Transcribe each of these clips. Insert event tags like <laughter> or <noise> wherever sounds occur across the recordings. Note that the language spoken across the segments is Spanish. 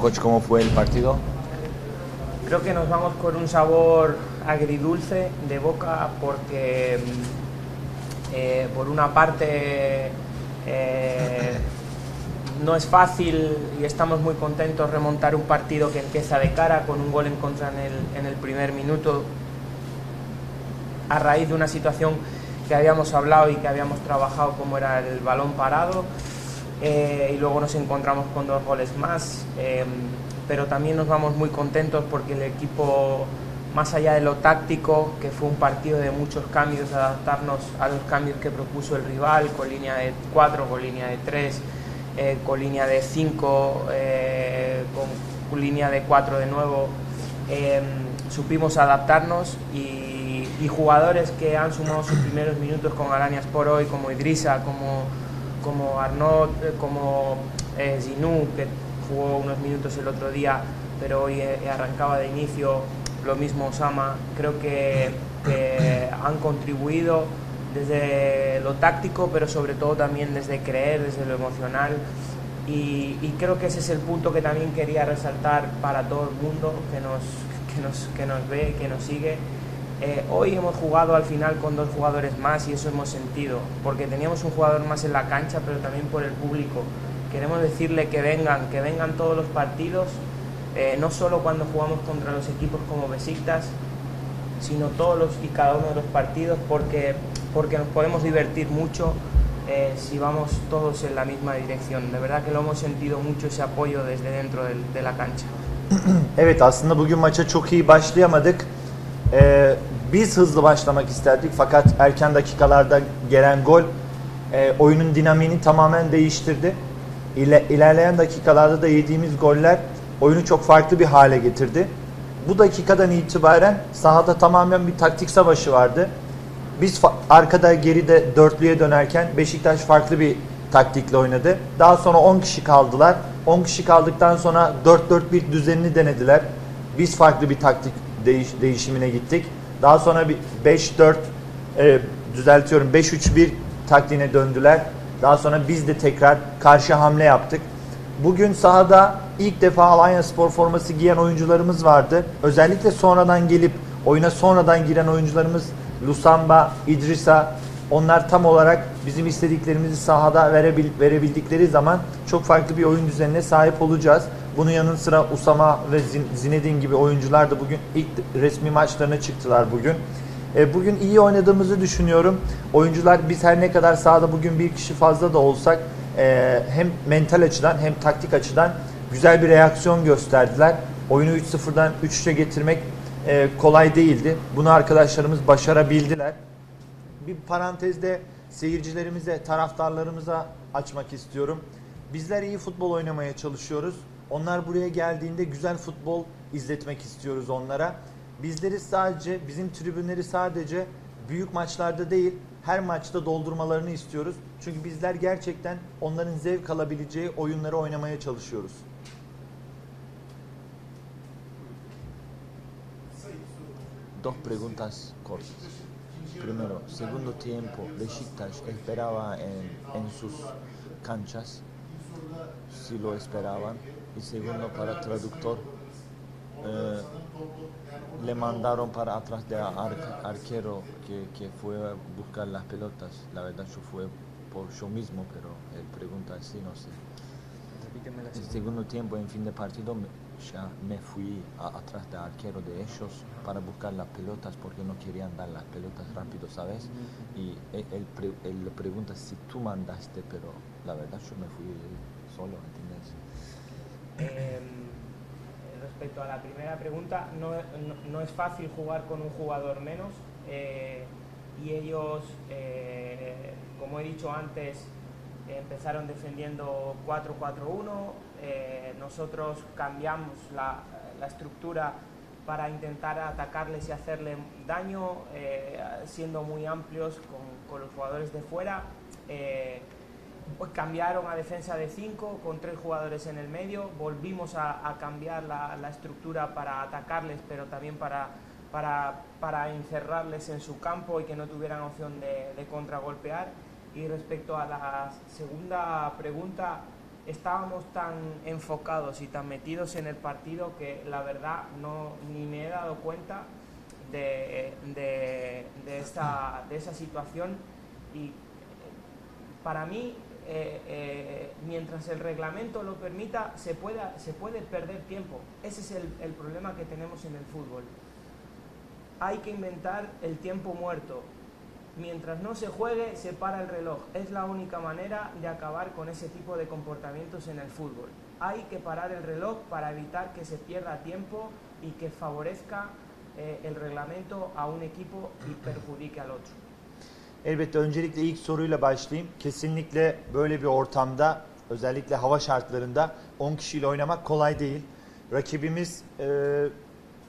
coach, ¿cómo fue el partido? Creo que nos vamos con un sabor agridulce de boca porque mm, eh, por una parte eh, no es fácil y estamos muy contentos remontar un partido que empieza de cara con un gol en contra en el, en el primer minuto a raíz de una situación que habíamos hablado y que habíamos trabajado como era el balón parado eh, y luego nos encontramos con dos goles más eh, pero también nos vamos muy contentos porque el equipo más allá de lo táctico que fue un partido de muchos cambios adaptarnos a los cambios que propuso el rival con línea de 4 con línea de 3 eh, con línea de 5 con línea de 4 de nuevo supimos adaptarnos y y jugadores que han sumado sus primeros minutos con Arañas por hoy, como Idrissa, como, como Arnaud, eh, como eh, que jugó unos minutos el otro día, pero hoy eh, arrancaba de inicio, lo mismo Osama, creo que, han contribuido desde lo táctico, pero sobre todo también desde creer, desde lo emocional. Y, y, creo que ese es el punto que también quería resaltar para todo el mundo que nos, que nos, que nos ve, que nos sigue, eh, hoy hemos jugado al final con dos jugadores más y eso hemos sentido, porque teníamos un jugador más en la cancha, pero también por el público. Queremos decirle que vengan, que vengan todos los partidos, eh, no solo cuando jugamos contra los equipos como Besiktas, sino todos los y cada uno de los partidos, porque, porque nos podemos divertir mucho eh, si vamos todos en la misma dirección. De verdad que lo hemos sentido mucho ese apoyo desde dentro de, de la cancha. <clears throat> Evet aslında bugün maça çok iyi başlayamadık. Ee, biz hızlı başlamak isterdik fakat erken dakikalarda gelen gol e, oyunun dinamini tamamen değiştirdi. İle, ilerleyen dakikalarda da yediğimiz goller oyunu çok farklı bir hale getirdi. Bu dakikadan itibaren sahada tamamen bir taktik savaşı vardı. Biz arkada geride dörtlüye dönerken Beşiktaş farklı bir taktikle oynadı. Daha sonra 10 kişi kaldılar. 10 kişi kaldıktan sonra 4-4-1 düzenini denediler. Biz farklı bir taktik değiş, değişimine gittik. Daha sonra bir 5-4 e, düzeltiyorum 5-3-1 taktiğine döndüler. Daha sonra biz de tekrar karşı hamle yaptık. Bugün sahada ilk defa Alanya Spor forması giyen oyuncularımız vardı. Özellikle sonradan gelip oyuna sonradan giren oyuncularımız Lusamba, İdrisa onlar tam olarak bizim istediklerimizi sahada verebil, verebildikleri zaman çok farklı bir oyun düzenine sahip olacağız. Bunun yanı sıra Usama ve Zinedine gibi oyuncular da bugün ilk resmi maçlarına çıktılar bugün. E, bugün iyi oynadığımızı düşünüyorum. Oyuncular biz her ne kadar sahada bugün bir kişi fazla da olsak e, hem mental açıdan hem taktik açıdan güzel bir reaksiyon gösterdiler. Oyunu 3-0'dan 3-3'e getirmek e, kolay değildi. Bunu arkadaşlarımız başarabildiler. Bir parantezde seyircilerimize, taraftarlarımıza açmak istiyorum. Bizler iyi futbol oynamaya çalışıyoruz. Onlar buraya geldiğinde güzel futbol izletmek istiyoruz onlara. Bizleri sadece, bizim tribünleri sadece büyük maçlarda değil, her maçta doldurmalarını istiyoruz. Çünkü bizler gerçekten onların zevk alabileceği oyunları oynamaya çalışıyoruz. Dos preguntas cortas. Primero, segundo tiempo, Besiktas esperaba en, en sus canchas, si lo esperaban, y segundo para traductor eh, le mandaron para atrás de arquero que, que, fue a buscar las pelotas. La verdad yo fue por yo mismo, pero él pregunta así, no sé. El segundo tiempo, en fin de partido, ya me fui atrás de arquero de ellos para buscar las pelotas porque no querían dar las pelotas rápido, ¿sabes? Y él, él, le pregunta si tú mandaste, pero la verdad yo me fui solo, ¿entiendes? Em, respecto a la primera pregunta, no, no, es fácil jugar con un jugador menos eh, y ellos, eh, como he dicho antes, empezaron defendiendo 4-4-1, eh, nosotros cambiamos la, la, estructura para intentar atacarles y hacerle daño, siendo muy amplios con, con, los jugadores de fuera pues cambiaron a defensa de 5 con tres jugadores en el medio, volvimos a, cambiar la, estructura para atacarles, pero también para, para, encerrarles en su campo y que no tuvieran opción de, contragolpear. Y respecto a la segunda pregunta, estábamos tan enfocados y tan metidos en el partido que la verdad no ni me he dado cuenta de, de- de esta, de esa situación. Y para mí eh, eh, mientras el reglamento lo permita se puede, se puede perder tiempo. Ese es el problema que tenemos en el fútbol. Hay que inventar el tiempo muerto mientras no se juegue se para el reloj es la única manera de acabar con ese tipo de comportamientos en el fútbol hay que parar el reloj para evitar que se pierda tiempo y que favorezca eh, el reglamento a un equipo y perjudique al otro Elbette öncelikle ilk soruyla başlayayım. Kesinlikle böyle bir ortamda özellikle hava şartlarında 10 kişiyle oynamak kolay değil. Rakibimiz e,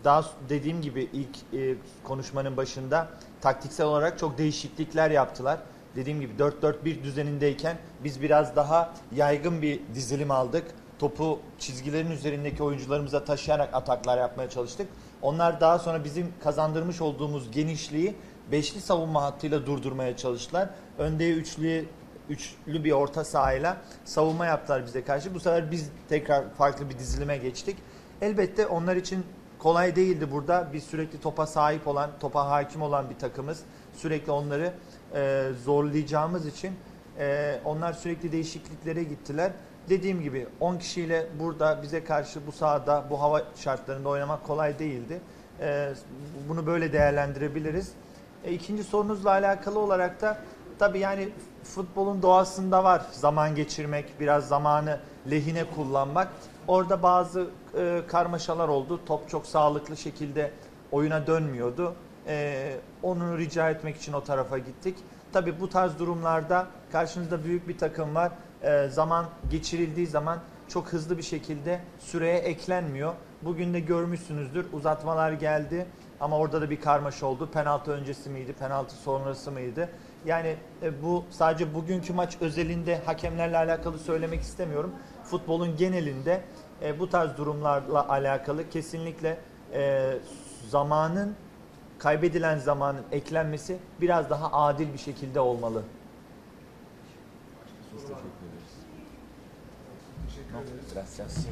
daha dediğim gibi ilk e, konuşmanın başında taktiksel olarak çok değişiklikler yaptılar. Dediğim gibi 4-4-1 düzenindeyken biz biraz daha yaygın bir dizilim aldık. Topu çizgilerin üzerindeki oyuncularımıza taşıyarak ataklar yapmaya çalıştık. Onlar daha sonra bizim kazandırmış olduğumuz genişliği beşli savunma hattıyla durdurmaya çalıştılar. Önde üçlü üçlü bir orta sahayla savunma yaptılar bize karşı. Bu sefer biz tekrar farklı bir dizilime geçtik. Elbette onlar için kolay değildi burada. Biz sürekli topa sahip olan, topa hakim olan bir takımız. Sürekli onları e, zorlayacağımız için e, onlar sürekli değişikliklere gittiler. Dediğim gibi 10 kişiyle burada bize karşı bu sahada, bu hava şartlarında oynamak kolay değildi. E, bunu böyle değerlendirebiliriz. E, ikinci sorunuzla alakalı olarak da tabii yani futbolun doğasında var zaman geçirmek, biraz zamanı lehine kullanmak. Orada bazı e, karmaşalar oldu. Top çok sağlıklı şekilde oyuna dönmüyordu. E, onu rica etmek için o tarafa gittik. Tabii bu tarz durumlarda karşınızda büyük bir takım var. E, zaman geçirildiği zaman çok hızlı bir şekilde süreye eklenmiyor. Bugün de görmüşsünüzdür uzatmalar geldi ama orada da bir karmaşa oldu. Penaltı öncesi miydi, penaltı sonrası mıydı? Yani e, bu sadece bugünkü maç özelinde hakemlerle alakalı söylemek istemiyorum. Futbolun genelinde e, bu tarz durumlarla alakalı kesinlikle e, zamanın kaybedilen zamanın eklenmesi biraz daha adil bir şekilde olmalı. Biz teşekkür ederiz. No, gracias.